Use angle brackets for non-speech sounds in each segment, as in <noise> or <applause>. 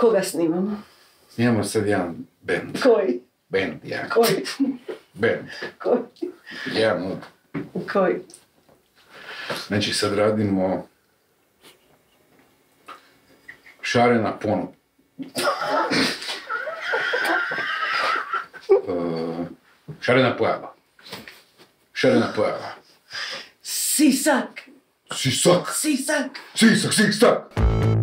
Koga snimamo? Snimamo sad jedan band. Koji? Band, jedan. Koji? Band. Koji? Jedan od. Koji? Znači sad radimo šarena ponuda. <laughs> Uh, šarena pojava. Šarena pojava. Sisak! Sisak, Sisak! sisak, sisak.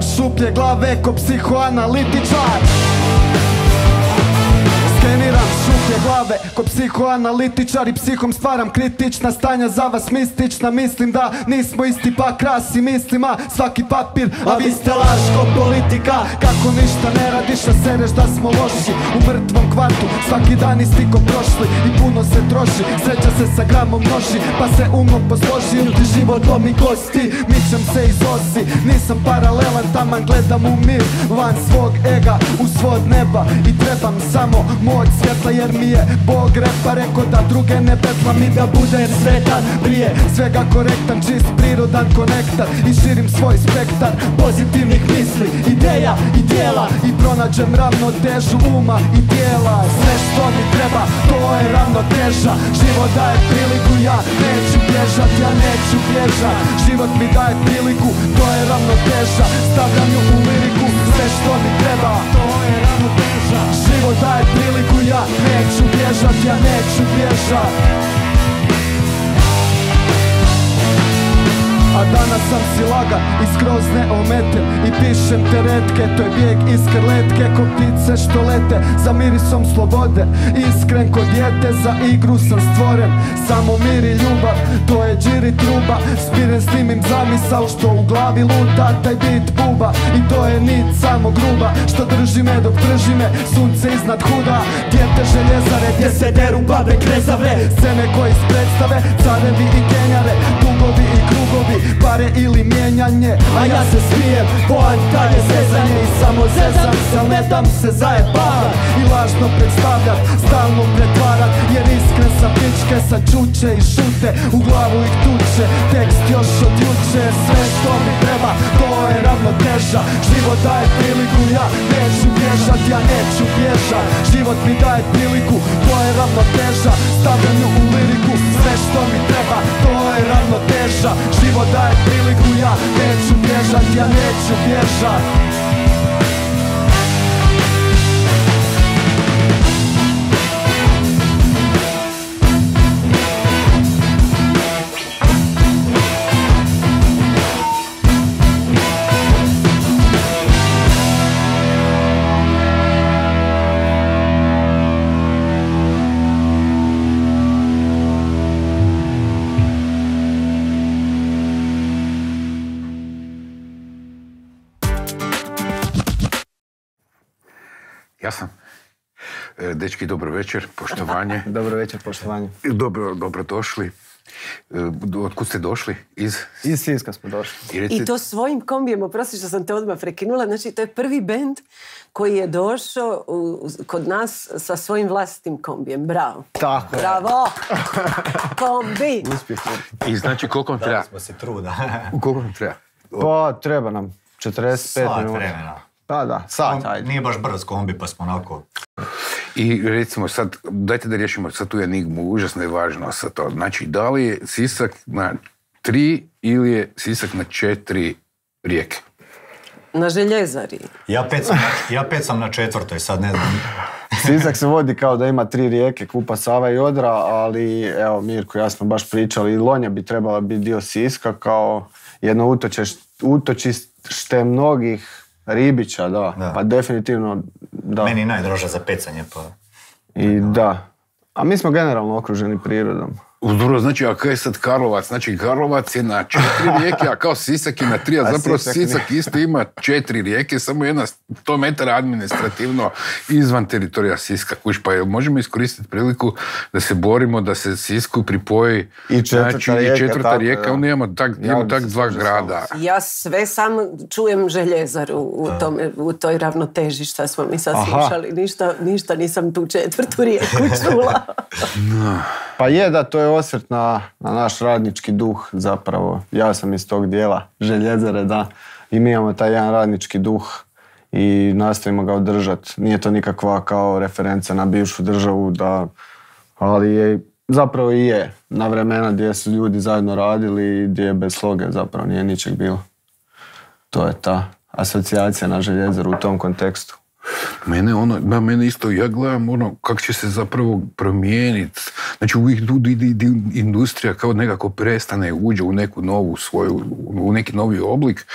Skeniram šuplje glave ko psihoanalitičar Šuplje glave ko psihoanalitičar i psihom stvaram kritična stanja za vas mistična. Mislim da nismo isti pa krasi mislima svaki papir. A vi ste laž ko politika Kako ništa ne radiš a sereš da smo loši. U mrtvom kvartu svaki dan isti ko prošli I puno se troši. Sreća se sa gramom množi Pa se umno posloži. Ili ti život lomi kosti Mičem se iz osi. Nisam paralelan taman gledam u mir. Van svog ega u svod neba I trebam samo moć svjetla jer mi je Bog repa rekao da druge ne petlam I da budem sretan. Prije svega korektan Čist prirodan konektar I širim svoj spektar pozitivnih misli Ideja i dijela I pronađem ravnotežu uma i tijela. Sve što mi treba to je ravnoteža. Život daje priliku ja neću bježat Ja neću bježat. Život mi daje priliku to je ravnoteža. Stavljam ju u liriku Sve što mi treba to je ravnoteža Život daje priliku ja neću bježat Ja neću bježat A danas sam si laga i skroz ne ometen I pišem te retke, to je bijeg iz krletke Ko ptice što lete za mirisom slobode Iskren ko dijete, za igru sam stvoren Samo mir i ljubav, to je džir i truba Spiren snimim zamisao što u glavi luta Taj bit buba i to je nit samo gruba Što drži me dok drži me sunce iznad huda Dijete željezare gdje se deru babe krezave Scene koje iz predstave, carevi i genjare Dugovi i krugovi, pare ili mijenjanje A ja se smijem, poanta je zezanje I samo zezam se, al ne dam se zajebavat I lažno predstavljat, stalno pretvarat Jer iskren sam pičke sa čuče i šute U glavu ih tuče, tekst još od juče. Sve što mi treba, to je ravnoteža Život daje priliku, ja neću bježat, ja neću bježat. Život mi daje priliku, to je ravnoteža. Stavljam u liriku, sve što mi treba, to je ravnoteža. Život daje priliku, ja neću bježat, ja neću bježat Ja sam. E, Dečki, dobro večer, poštovanje. <laughs> Dobro večer, poštovanje. Dobro, dobro došli. E, Otkud ste došli? Iz... Iz Siska smo došli. I to svojim kombijem, oprosti što sam te odmah prekinula, znači to je prvi bend koji je došao u- kod nas sa svojim vlastitim kombijem. Bravo. Tako je. Bravo! Kombi! Uspjeh. I znači koliko vam treba? Dali smo se truda. Koliko vam treba? Pa, treba nam 45 Sat minuta. vremena. Pa da, sat, ajde. Nije baš brz kombi, pa smo onako... I recimo sad, dajte da riješimo sad tu enigmu, užasno je važno sad to. Znači, da li je Sisak na tri ili je Sisak na četiri rijeke? Na željezari. Ja pet sam na, ja pet sam na četvrtoj, sad ne znam. <laughs> Sisak se vodi kao da ima tri rijeke, Kupa, Sava i Odra, ali evo Mirko ja smo baš pričali, i Lonja bi trebala biti dio Siska kao jedno utočište mnogih ribića, da. Da. Pa definitivno da. Meni najdraža za pecanje, pa... I da. A mi smo generalno okruženi prirodom. Dobro, znači, a kaj je sad Karlovac? Znači, Karlovac je na četiri <laughs> rijeke, a kao Sisak je na tri, a A zapravo Sisak nije. Sisak isto ima četiri rijeke, samo jedna 100 metara administrativno izvan teritorija Siska. Kuš, pa jel možemo iskoristiti priliku da se borimo da se Sisku pripoji I četvrta znači, rijeka, i četvrta tako, rijeka, da. onda imamo tak, Ja imamo tak dva grada. Ja sve samo čujem željezaru u, tome, u toj ravnoteži šta smo mi sad Aha. slušali. Ništa, ništa nisam tu četvrtu rijeku <laughs> čula. Pa je da, to je osvrt na, na naš radnički duh zapravo. Ja sam iz tog dijela željezare, da. I mi imamo taj jedan radnički duh i nastojimo ga održati. Nije to nikakva kao referenca na bivšu državu, da, ali je, zapravo i je. Na vremena gdje su ljudi zajedno radili i gdje je bez sloge zapravo nije ničeg bilo. To je ta asocijacija na željezaru u tom kontekstu. Mene ono, ma mene isto, ja gledam ono kako će se zapravo promijeniti. Znači uvijek ide industrija kao nekako prestane, uđe u neku novu svoju, u neki novi oblik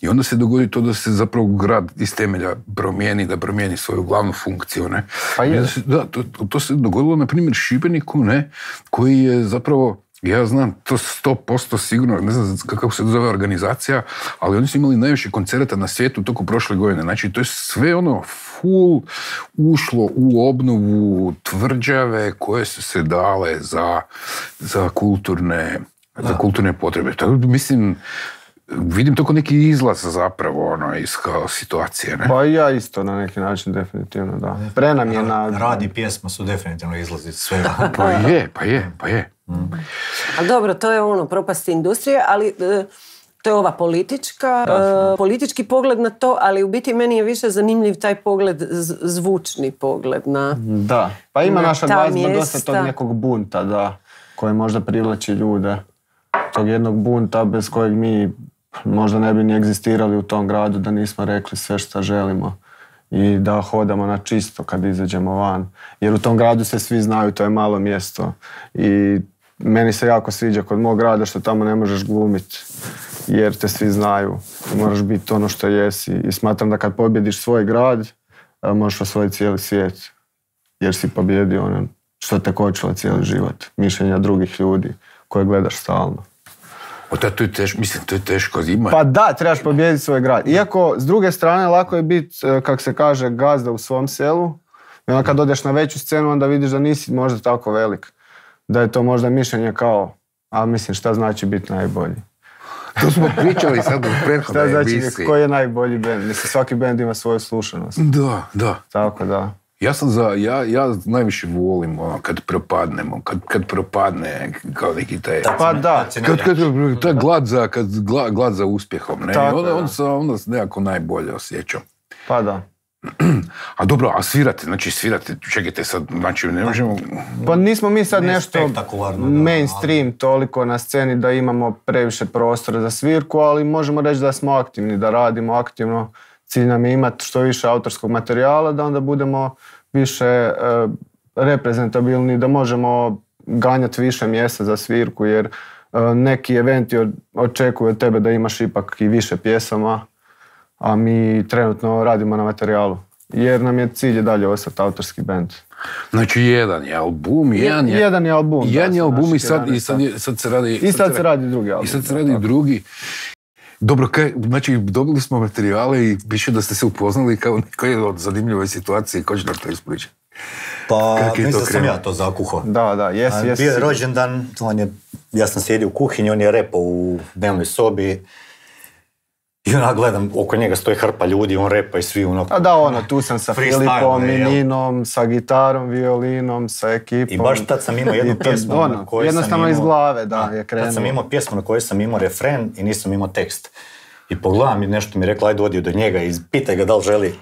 i onda se dogodi to da se zapravo grad iz temelja promijeni, da promijeni svoju glavnu funkciju, ne. Pa je. Da Da, to, to se dogodilo na primjer Šibeniku, ne, koji je zapravo ja znam to 100% sigurno, ne znam kako se zove organizacija, ali oni su imali najviše koncerata na svijetu tokom prošle godine. Znači, to je sve ono full ušlo u obnovu tvrđave koje su se dale za, za kulturne za kulturne potrebe. Tako da mislim, vidim to kao neki izlaz zapravo ono, iz kao situacije. Ne? Pa i ja isto na neki način definitivno, da. Prenamjena... Rad i pjesma su definitivno izlazi iz svega. Pa je, pa je, pa je. Ali dobro, to je ono, propast industrije, ali e, to je ova politička, e, politički pogled na to, ali u biti meni je više zanimljiv taj pogled, zvučni pogled na... Da, pa ima Na naša glazba dosta tog nekog bunta, da, koji možda privlači ljude. Tog jednog bunta bez kojeg mi možda ne bi ni egzistirali u tom gradu da nismo rekli sve što želimo i da hodamo na čisto kad izađemo van. Jer u tom gradu se svi znaju, to je malo mjesto i meni se jako sviđa kod mog grada što tamo ne možeš glumiti jer te svi znaju moraš biti ono što jesi i smatram da kad pobjediš svoj grad a, možeš osvojiti cijeli svijet jer si pobjedio ono što te kočilo cijeli život, mišljenja drugih ljudi koje gledaš stalno. O, to je teško, mislim, to je teško ima. Pa da, trebaš pobijediti svoj grad. Iako, s druge strane, lako je biti, kak se kaže, gazda u svom selu. I onda kad odeš na veću scenu, onda vidiš da nisi možda tako velik. Da je to možda mišljenje kao, a mislim šta znači biti najbolji. To smo pričali sad u <laughs> Šta prethodnoj znači emisiji. koji je najbolji bend? Mislim, svaki bend ima svoju slušanost. Da, da. Tako da. Ja sam za, ja, ja najviše volim ono, kad propadnemo, kad, kad propadne kao neki taj... Pa da. Kad, kad, taj glad za, kad, glad, glad za uspjehom, ne? Tako onda, onda se nekako najbolje osjećam. Pa da. A dobro, a svirate, znači svirate, čekajte sad, znači ne možemo... Pa nismo mi sad Ne nešto mainstream toliko na sceni da imamo previše prostora za svirku, ali možemo reći da smo aktivni, da radimo aktivno. Cilj nam je imati što više autorskog materijala, da onda budemo više e, reprezentabilni, da možemo ganjati više mjesta za svirku, jer e, neki eventi očekuju od tebe da imaš ipak i više pjesama, a mi trenutno radimo na materijalu. Jer nam je cilj i dalje ostati autorski band. Znači jedan je album, jedan je... Jedan je album. da, Jedan je album i sad, i 11, sad, je, sad se radi... I sad se radi drugi album. I sad se radi drugi. Dobro, kaj, znači dobili smo materijale i piše da ste se upoznali kao nekoj od zanimljivoj situacije. Ko će nam to ispričati? Pa je mislim da sam ja to zakuhao. Da, da, jes, jes. Bio je rođendan, on je, ja sam sjedio u kuhinji, on je repao u dnevnoj sobi. I onak gledam, oko njega stoji hrpa ljudi, on repa i svi ono... A da, ono, tu sam sa Freestyle, Filipom? Nininom, sa gitarom, violinom, sa ekipom. I baš tad sam imao jednu pjesmu ono, na kojoj sam jednostavno iz imao- glave, da, je krenuo. Tad sam imao pjesmu na kojoj sam imao refren i nisam imao tekst. I pogledam i nešto mi je rekla, ajde odi do njega i pitaj ga da li želi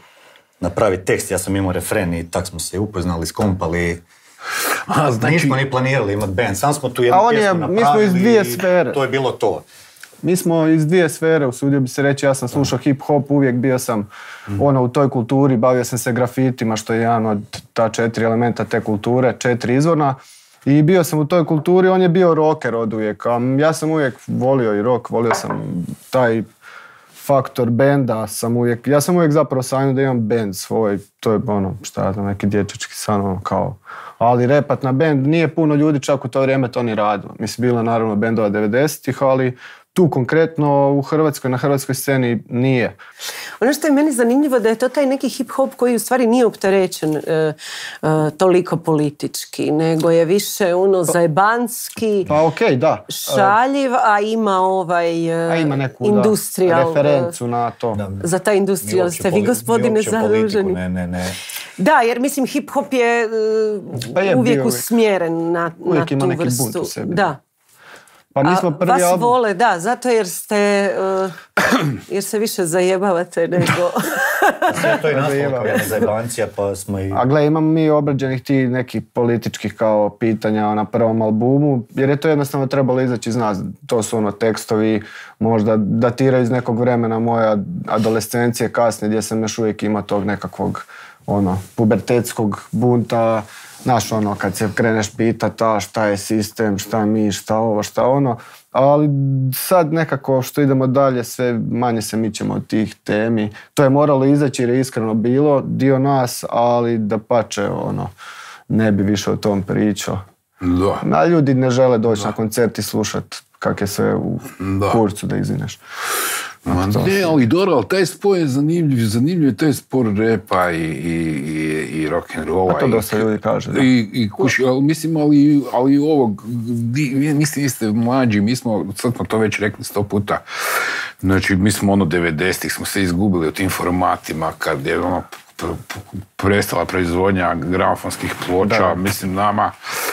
napraviti tekst. Ja sam imao refren i tak smo se upoznali, skompali. A, znači, Nismo ni planirali imati band, sam smo tu jednu A on je- pjesmu mi smo napravili iz dvije i sfere. To je bilo to. Mi smo iz dvije sfere, usudio bi se reći, ja sam slušao hip-hop, uvijek bio sam ono, u toj kulturi, bavio sam se grafitima, što je jedan od ta četiri elementa te kulture, četiri izvorna. I bio sam u toj kulturi, on je bio rocker od uvijek. A ja sam uvijek volio i rock, volio sam taj faktor benda sam uvijek, ja sam uvijek zapravo sanjao da imam band svoj, to je ono, šta ja znam, neki dječački san, ono kao, Ali repat na bend, nije puno ljudi čak u to vrijeme to ni radilo. Mislim, bilo naravno bendova 90-ih, ali tu konkretno u Hrvatskoj, na hrvatskoj sceni nije. Ono što je meni zanimljivo da je to taj neki hip hop koji u stvari nije opterećen e, e, toliko politički, nego je više ono zajebanski, Pa okej, da. šaljiv, a ima ovaj e, A ima neku da, industrijal, referencu na to. Da. za taj industrijal uopće ste vi gospodine zaduženi. Ne, ne, ne. Da, jer mislim hip hop je, e, Pa je uvijek bio usmjeren na, Uvijek na ima tu neki bunt vrstu. u sebi. Da. Pa mi smo A prvi vas album... vole, da, zato jer ste, e, jer se više zajebavate nego... <laughs> To je zajebancija, pa smo i... A gle, imamo mi obrađenih ti nekih političkih kao pitanja na prvom albumu, jer je to jednostavno trebalo izaći iz nas. To su ono tekstovi, možda datiraju iz nekog vremena moje adolescencije kasne, gdje sam još uvijek imao tog nekakvog ono, pubertetskog bunta, znaš ono, kad se kreneš pitat, a šta je sistem, šta mi, šta ovo, šta ono, ali sad nekako što idemo dalje, sve manje se mičemo od tih temi. To je moralo izaći jer je iskreno bilo dio nas, ali da pače, ono, ne bi više o tom pričao. Da. A ljudi ne žele doći na koncert i slušat kak je sve u Da. kurcu da izvineš. Ma ne, ali dobro, ali taj spoj je zanimljiv, zanimljiv je taj spor repa i, i, i, i rock'n'rolla. A to dosta ljudi kaže, da. I, i kuši, ali mislim, ali, ali ovog, di- mislim, vi ste mlađi, mi smo, sad smo to već rekli sto puta, znači mi smo ono 90-ih smo se izgubili u tim formatima kad je ono prestala proizvodnja gramofonskih ploča, Da. mislim nama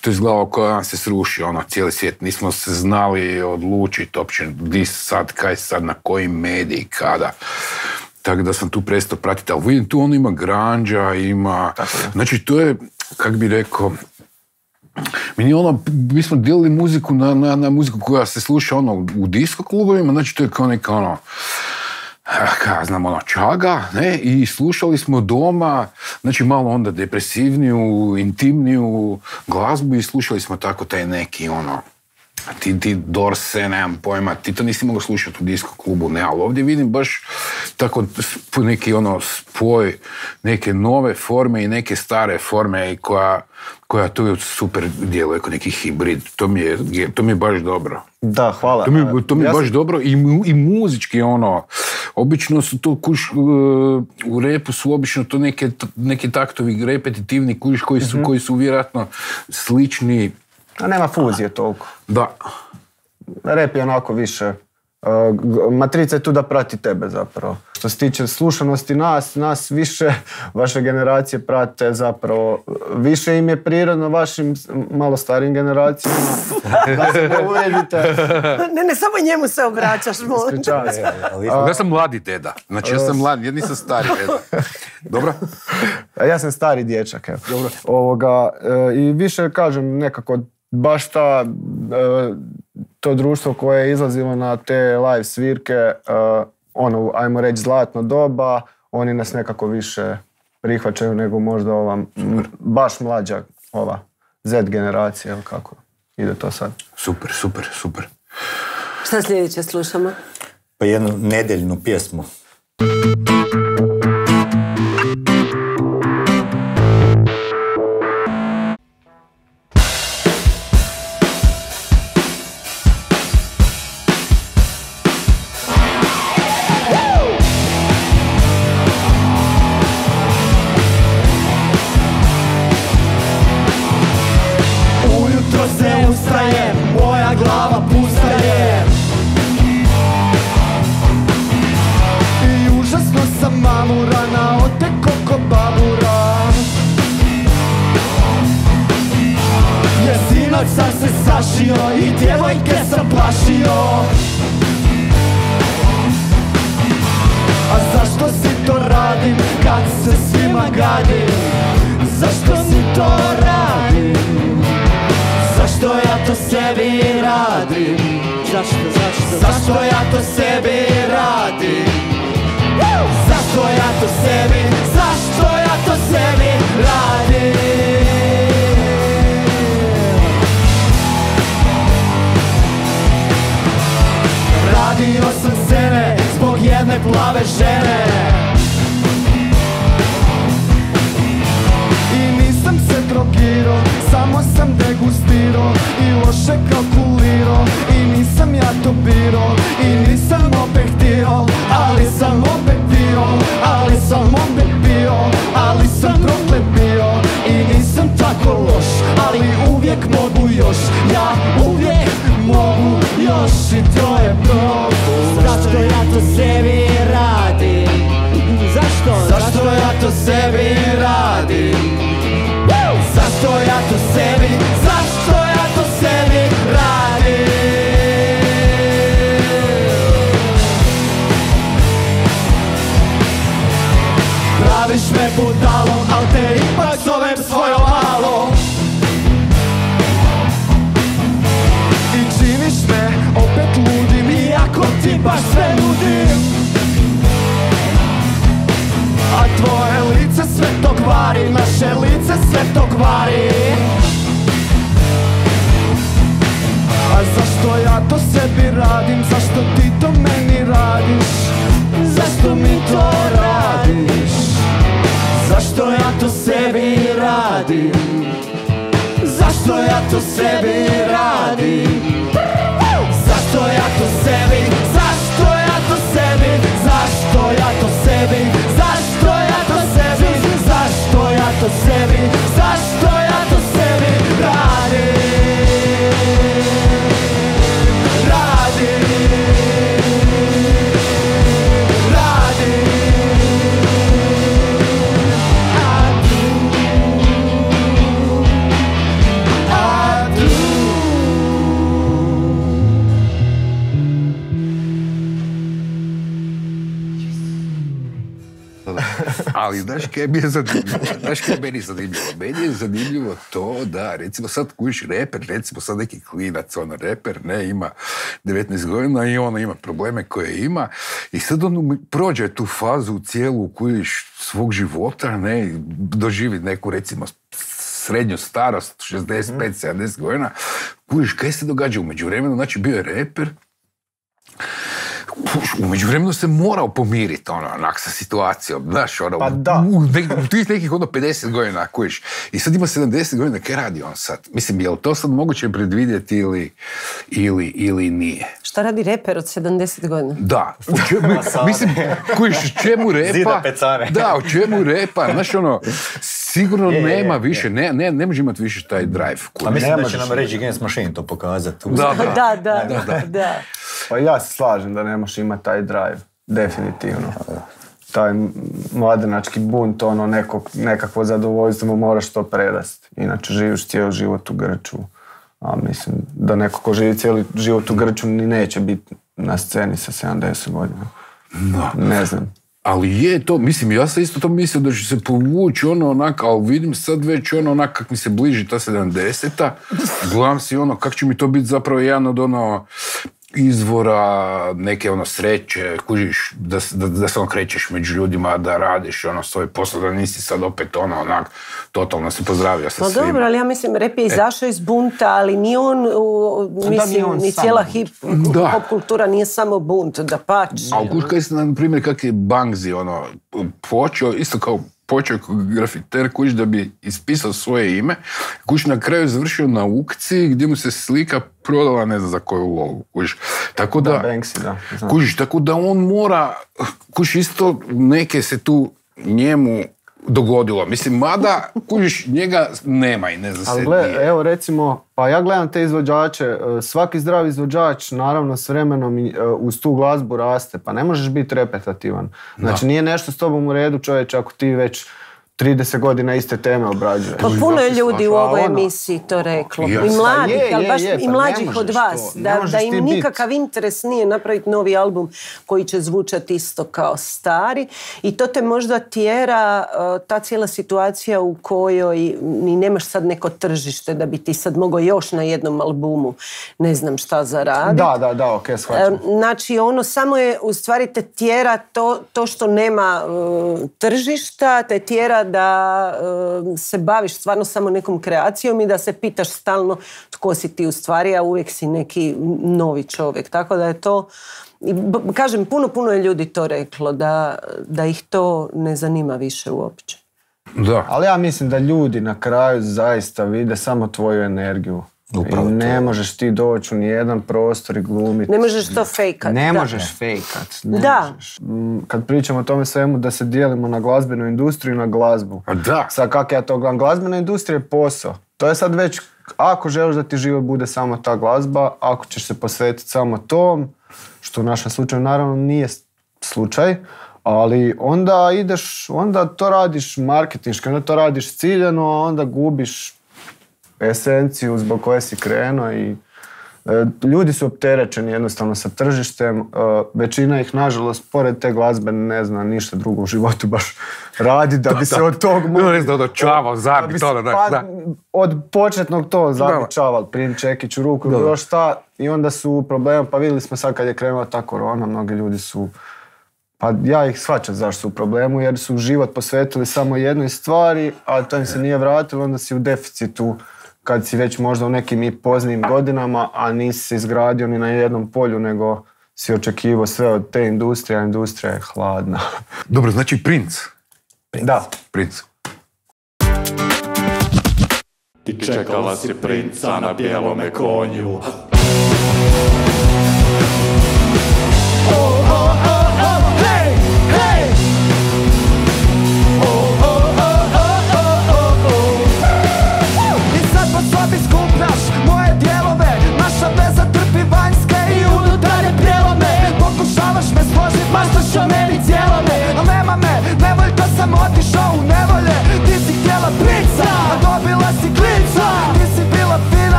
to je izgledalo kao da nam se sruši ono cijeli svijet, nismo se znali odlučiti uopće di sad, kaj sad, na koji mediji, kada. Tako da sam tu prestao pratiti, ali vidim tu ono ima granđa, ima... Znači to je, kak bi rekao, meni je ono, mi smo dijelili muziku na, na, na muziku koja se sluša ono u disko klubovima, znači to je kao neka ono, kaj ja znam, ono, čaga, ne, i slušali smo doma, znači malo onda depresivniju, intimniju glazbu i slušali smo tako taj neki, ono, ti, ti Dorse, nemam pojma, ti to nisi mogao slušati u disko klubu, ne, ali ovdje vidim baš tako neki ono spoj neke nove forme i neke stare forme i koja, koja tu super djeluje kao neki hibrid, to mi je, to mi je baš dobro. Da, hvala. To mi, je- to mi je Ja sam- baš dobro i, i muzički ono, obično su to kuš, uh, u repu su obično to neke, neki taktovi repetitivni kuš koji su, koji su vjerojatno slični, A nema fuzije toliko. da, Rap je onako više, uh, matrica je tu da prati tebe zapravo. Što se tiče slušanosti nas, nas više, <laughs> vaše generacije prate zapravo, više im je prirodno vašim malo starijim generacijama. <laughs> da se ne uvrijedite. <laughs> ne, ne, samo njemu se obraćaš, molim. Ispričavam se. Ali ja sam mladi deda, znači ja sam mladi, ja nisam stari deda. Dobro? Ja sam stari dječak, evo. Ovoga, e, I više kažem nekako baš ta, e, to društvo koje je izlazilo na te live svirke, e, ono, ajmo reći zlatno doba, oni nas nekako više prihvaćaju nego možda ova m, baš mlađa ova Z generacija, ili kako ide to sad. Super, super, super. Šta sljedeće slušamo? pa jednu nedeljnu pjesmu. Sinoć sam se sašio i djevojke sam plašio A zašto si to radim kad se svima gadim? Zašto si to radim? Zašto ja to sebi radim? Zašto, zašto, zašto ja to sebi radim? Zašto ja to sebi, zašto ja to sebi radim? Radio sam sene zbog jedne plave žene. I nisam se drogirao Samo sam degustirao i loše kalkulirao. I nisam ja to biro i nisam opet htio Ali sam opet bio, ali sam opet bio Ali sam proklet bio i nisam tako loš Ali uvijek mogu još, ja uvijek mogu još I to je ja sebi radim? Zašto? Zašto ja to sebi radim? Zašto ja to sebi, zašto ja to sebi radim? Praviš me budalom, al te ipak zovem svojom malom I činiš me opet ludim, iako ti baš sve nudim tvoje lice sve to kvari, naše lice sve to kvari. A zašto ja to sebi radim, zašto ti to meni radiš? Zašto mi to radiš? Zašto ja to sebi radim? Zašto ja to sebi radim? Zašto ja to sebi, zašto ja to sebi, zašto ja to sebi, kaj mi je zanimljivo? Znaš kaj je meni zanimljivo? Meni je zanimljivo to da, recimo sad kužiš reper, recimo sad neki klinac, ono reper, ne, ima 19 godina i ono ima probleme koje ima i sad on prođe tu fazu cijelu kužiš svog života, ne, doživi neku recimo srednju starost, 65, 70 godina, kužiš kaj se događa u međuvremenu, znači bio je reper, u međuvremenu se morao pomiriti, ono, onak, sa situacijom, znaš, ono, Pa da. u, ne- u tih nekih, ono, 50 godina, kužiš. I sad ima 70 godina, kaj radi on sad? Mislim, je li to sad moguće predvidjeti ili, ili, ili nije? Šta radi reper od 70 godina? Da, <laughs> u čemu, mislim, kužiš, u čemu repa? Zida pecare. Da, u čemu repa, znaš, ono, sigurno Je, nema je. više, ne, ne, ne može imati više taj drive. A kužiš. mislim Ne da će nam Rage Against Machine to pokazati. Da, da. <laughs> Da, da, da. Pa ja se slažem da ne možeš imati taj drive, definitivno. Taj mladenački bunt, ono neko, nekakvo zadovoljstvo mu moraš to predast. Inače živiš cijeli život u Grču. A mislim da neko ko živi cijeli život u Grču ni neće biti na sceni sa 70 godina. Ne znam. Ali je to, mislim, ja sam isto to mislio da će se povući ono onak, ali vidim sad već ono onak kak mi se bliži ta 70-ta, gledam si ono kak će mi to biti zapravo jedan od ono izvora neke ono sreće, kužiš, da, da, da se ono krećeš među ljudima, da radiš ono svoj posao, da nisi sad opet ono onak, totalno se pozdravio sa Pa svima. dobro, ali ja mislim, rep je izašao iz bunta, ali nije on, u, da, mislim, nije on ni cijela hip Da. pop kultura nije samo bunt, da pač. A kuš kaj se, na primjer, kak je Bangzi, ono, počeo, isto kao počeo grafiter, kuš da bi ispisao svoje ime, kuš na kraju završio na aukciji gdje mu se slika prodala ne znam za koju lovu, kuš. Tako da, Da, Banksy, da. kužiš, tako da on mora, kuš isto neke se tu njemu dogodilo. Mislim, mada, kužiš, njega nema i ne zna Ali se gle, nije. evo recimo, pa ja gledam te izvođače, e, svaki zdrav izvođač naravno s vremenom e, uz tu glazbu raste, pa ne možeš biti repetativan. Znači nije nešto s tobom u redu čovječe ako ti već 30 godina iste teme obrađuješ. Pa puno je ljudi u Pa ovoj ono- emisiji to reklo. Ja. I Pa mladih, ali baš je, i pa mlađih od vas. Da, da im bit- nikakav interes nije napraviti novi album koji će zvučati isto kao stari. I to te možda tjera uh, ta cijela situacija u kojoj ni nemaš sad neko tržište da bi ti sad mogao još na jednom albumu ne znam šta zaraditi. Da, da, da, ok, shvaćam. E, Znači, ono samo je, u stvari te tjera to, to što nema e, tržišta, te tjera da e, se baviš stvarno samo nekom kreacijom i da se pitaš stalno tko si ti u stvari, a uvijek si neki novi čovjek. Tako da je to, i kažem, puno, puno je ljudi to reklo, da, da ih to ne zanima više uopće. Da. Ali ja mislim da ljudi na kraju zaista vide samo tvoju energiju. Upravo I to. ne možeš ti doći u nijedan prostor i glumiti. Ne možeš to fejkat. Ne da. možeš fejkat. Ne Da. možeš. Mm, Kad pričamo o tome svemu da se dijelimo na glazbenu industriju i na glazbu. A da. Sad kako ja to gledam, glazbena industrija je posao. To je sad već, ako želiš da ti život bude samo ta glazba, ako ćeš se posvetiti samo tom, što u našem slučaju naravno nije slučaj, ali onda ideš, onda to radiš marketinški, onda to radiš ciljano, a onda gubiš esenciju zbog koje si krenuo i e, ljudi su opterećeni jednostavno sa tržištem. e, većina ih, nažalost, pored te glazbe ne zna ništa drugo u životu baš radi da bi se od tog čavo, da zabi, bi to, da, pa, da. Od početnog to Da. zabičaval, prim čekić u ruku, bilo šta. I onda su u problemu, pa vidjeli smo sad kad je krenula ta korona, mnogi ljudi su pa ja ih shvaćam zašto su u problemu, jer su život posvetili samo jednoj stvari, a to im se nije vratilo, onda si u deficitu kad si već možda u nekim i poznijim godinama, a nisi se izgradio ni na jednom polju, nego si očekivao sve od te industrije, a industrija je hladna. <laughs> Dobro, znači princ. Da. Princ. Ti čekala si princa na bijelome konju